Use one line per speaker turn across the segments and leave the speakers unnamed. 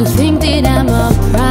You think that I'm a alright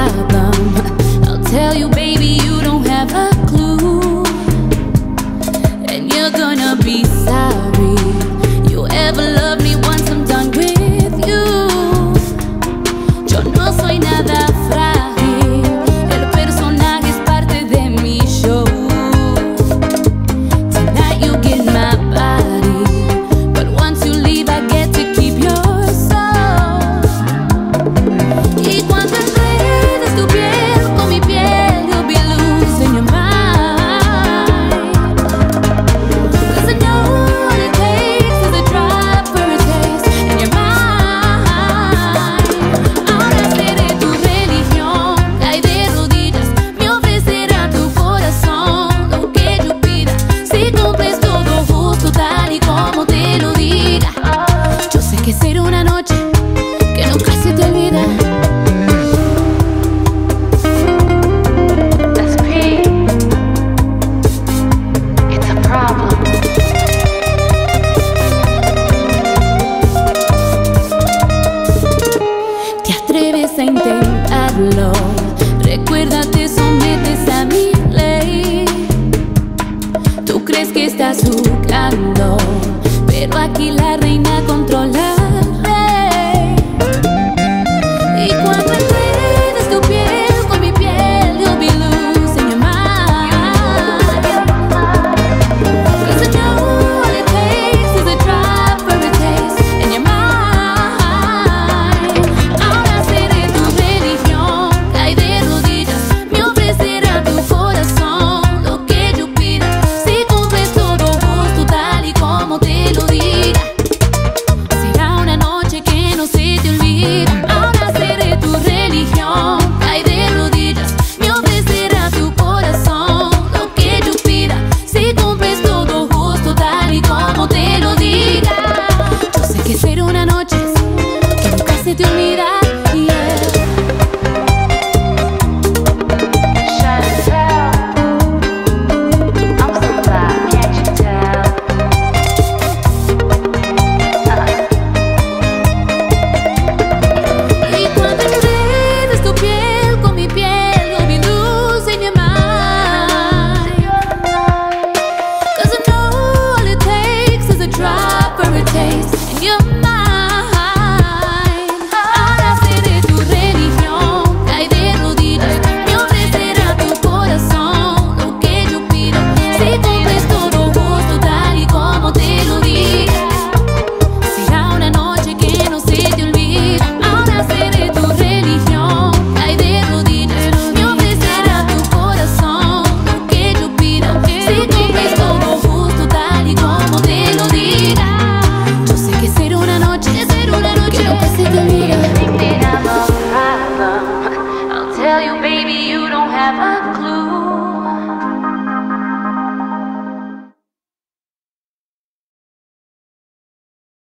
como te lo diga. Yo sé que será una noche que nunca se te olvida. Te atreves a intentarlo, recuérdate. crees que estás jugando, pero aquí la reina controla.